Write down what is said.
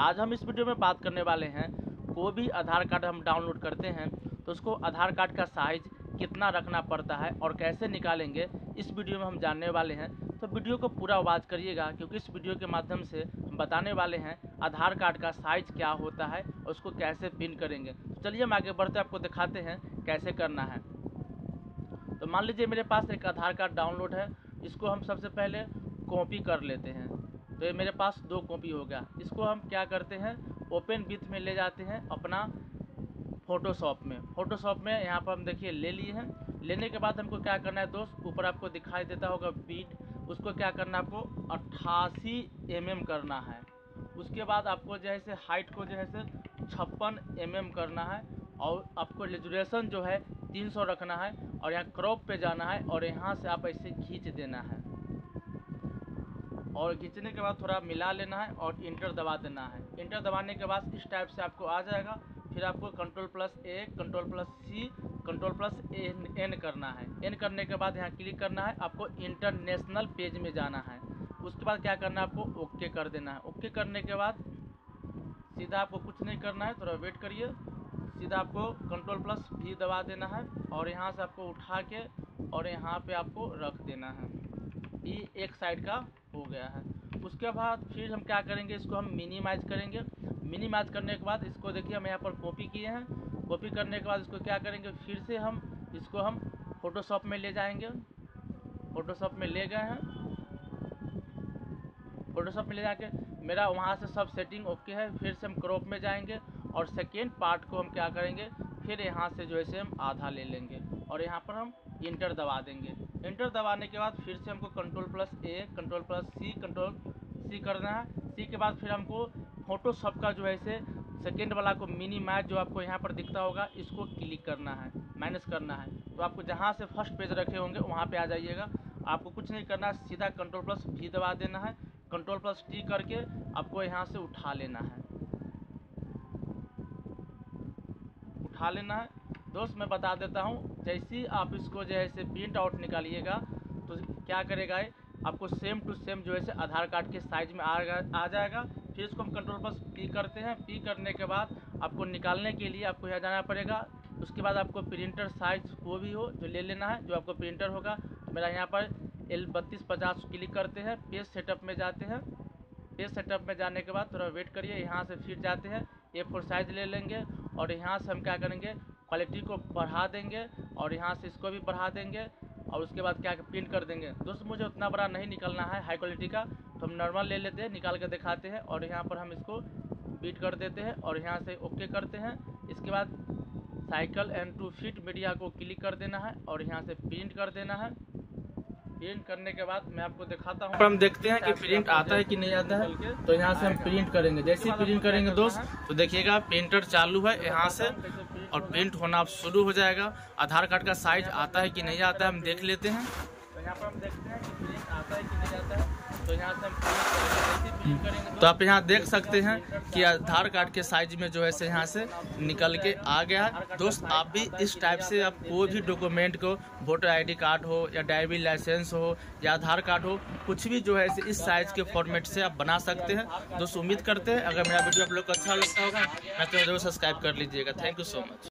आज हम इस वीडियो में बात करने वाले हैं कोई भी आधार कार्ड हम डाउनलोड करते हैं तो उसको आधार कार्ड का साइज़ कितना रखना पड़ता है और कैसे निकालेंगे, इस वीडियो में हम जानने वाले हैं। तो वीडियो को पूरा आवाज़ करिएगा, क्योंकि इस वीडियो के माध्यम से हम बताने वाले हैं आधार कार्ड का साइज़ क्या होता है और उसको कैसे पिन करेंगे। तो चलिए हम आगे बढ़ते आपको दिखाते हैं कैसे करना है। तो मान लीजिए मेरे पास एक आधार कार्ड डाउनलोड है, इसको हम सबसे पहले कॉपी कर लेते हैं। तो ये मेरे पास दो कॉपी हो गया। इसको हम क्या करते हैं? ओपन विथ में ले जाते हैं अपना फोटोशॉप में। फोटोशॉप में यहाँ पर हम देखिए, ले लिए हैं। लेने के बाद हमको क्या करना है दोस्त? ऊपर आपको दिखाई देता होगा बीट उसको क्या करना है आपको? अट्ठासी एम mm करना है। उसके बाद आपको जो है हाइट को जो है से छप्पन एम mm करना है। और आपको रेजुलेशन जो है 300 रखना है। और यहाँ क्रॉप पे जाना है और यहाँ से आप ऐसे खींच देना है। और खींचने के बाद थोड़ा मिला लेना है और इंटर दबा देना है। इंटर दबाने के बाद इस टाइप से आपको आ जाएगा। फिर आपको control plus A control plus C control plus N N करना है। एन करने के बाद यहाँ क्लिक करना है। आपको इंटरनेशनल पेज में जाना है। उसके बाद क्या करना है? आपको ओके कर देना है। ओके करने के बाद सीधा आपको कुछ नहीं करना है। थोड़ा वेट करिए। सीधा आपको कंट्रोल प्लस भी दबा देना है और यहाँ से आपको उठा के और यहाँ पे आपको रख देना है। ये एक साइड का हो गया है। उसके बाद फिर हम क्या करेंगे, इसको हम मिनिमाइज करेंगे। मिनिमाइज करने के बाद इसको देखिए, हम यहाँ पर कॉपी किए हैं। कॉपी करने के बाद इसको क्या करेंगे, फिर से हम इसको हम फोटोशॉप में ले जाएँगे। फोटोशॉप में ले गए हैं। फोटोशॉप में ले जाके मेरा वहाँ से सब सेटिंग ओके है। फिर से हम क्रॉप में जाएँगे और सेकेंड पार्ट को हम क्या करेंगे फिर यहाँ से जो है हम आधा ले लेंगे और यहाँ पर हम इंटर दबा देंगे। इंटर दबाने के बाद फिर से हमको control plus A control plus C control C करना है। सी के बाद फिर हमको फोटोशॉप का जो है से सेकेंड वाला को मिनी मैच जो आपको यहाँ पर दिखता होगा, इसको क्लिक करना है माइनस करना है। तो आपको जहाँ से फ़र्स्ट पेज रखे होंगे, वहाँ पे आ जाइएगा। आपको कुछ नहीं करना है, सीधा कंट्रोल प्लस भी दबा देना है। कंट्रोल प्लस टी करके आपको यहाँ से उठा लेना है। उठा लेना है। दोस्त, मैं बता देता हूँ, जैसे ही आप इसको जो है प्रिंट आउट निकालिएगा तो क्या करेगा ये? आपको सेम टू सेम जो है आधार कार्ड के साइज़ में आ आ जाएगा। फिर इसको हम कंट्रोल प्लस पी करते हैं। पी करने के बाद आपको निकालने के लिए आपको यहाँ जाना पड़ेगा। उसके बाद आपको प्रिंटर साइज़ वो भी हो, जो ले लेना है, जो आपको प्रिंटर होगा। मेरा यहाँ पर एल बत्तीस पचास क्लिक करते हैं। पेज सेटअप में जाते हैं। पेज सेटअप में जाने के बाद थोड़ा वेट करिए, यहाँ से फिर जाते हैं ए फोर साइज़ ले लेंगे और यहाँ से हम क्या करेंगे क्वालिटी को बढ़ा देंगे और यहाँ से इसको भी बढ़ा देंगे और उसके बाद क्या प्रिंट कर देंगे। दोस्त, मुझे उतना बड़ा नहीं निकलना है हाई क्वालिटी का तो हम नॉर्मल ले लेते हैं, निकाल के दिखाते हैं और यहाँ पर हम इसको बीट कर देते हैं और यहाँ से ओके करते हैं। इसके बाद cycle and to fit media को क्लिक कर देना है और यहाँ से प्रिंट कर देना है। प्रिंट करने के बाद मैं आपको दिखाता हूँ। हम देखते हैं कि प्रिंट आता है कि नहीं आता है। तो यहाँ से हम प्रिंट करेंगे। जैसे ही प्रिंट करेंगे दोस्त तो देखिएगा प्रिंटर चालू है यहाँ से और प्रिंट होना अब शुरू हो जाएगा। आधार कार्ड का साइज़ आता है कि नहीं आता है हम देख लेते हैं। तो यहाँ पर हम देखते हैं कि प्रिंट आता है कि नहीं आता है। तो यहाँ से हम तो आप यहाँ देख सकते हैं कि आधार कार्ड के साइज़ में जो है से यहाँ से निकल के आ गया। है दोस्त आप भी इस टाइप से आप कोई भी डॉक्यूमेंट को वोटर आईडी कार्ड हो या ड्राइविंग लाइसेंस हो या आधार कार्ड हो कुछ भी जो है से इस साइज़ के फॉर्मेट से आप बना सकते हैं। दोस्त उम्मीद करते हैं अगर मेरा वीडियो आप लोग को अच्छा लगता होगा मैं तो ज़रूर सब्सक्राइब कर लीजिएगा। Thank you so much